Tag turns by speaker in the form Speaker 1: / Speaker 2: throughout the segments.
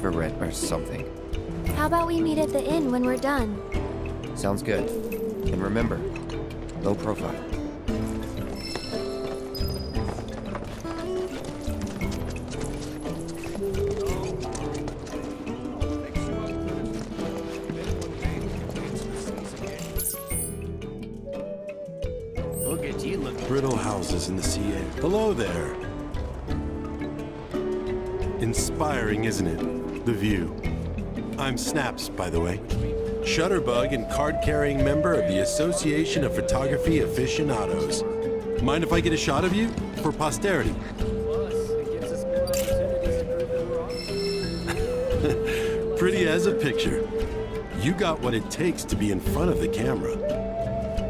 Speaker 1: for rent or something.
Speaker 2: How about we meet at the inn when we're done?
Speaker 1: Sounds good. And remember, low profile.
Speaker 3: Look at you look.
Speaker 4: Brittle houses in the CA. Hello there. Inspiring, isn't it? The view. I'm Snaps, by the way. Shutterbug and card-carrying member of the Association of Photography Aficionados. Mind if I get a shot of you? For posterity. Pretty as a picture. You got what it takes to be in front of the camera.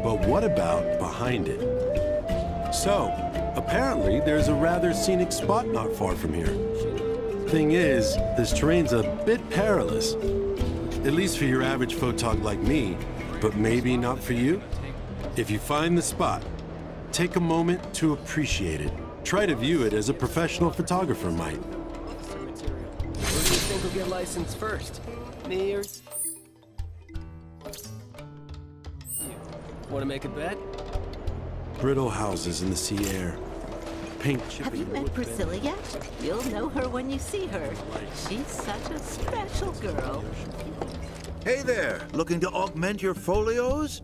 Speaker 4: But what about behind it? So, apparently there's a rather scenic spot not far from here. Thing is, this terrain's a bit perilous. At least for your average photog like me, but maybe not for you. If you find the spot, take a moment to appreciate it. Try to view it as a professional photographer might.
Speaker 3: Who do you think will get licensed first? Me or... Want to make a bet?
Speaker 4: Brittle houses in the sea air. Paint
Speaker 5: Have you met Priscilla yet? You'll know her when you see her. She's such a special girl.
Speaker 6: Hey there, looking to augment your folios?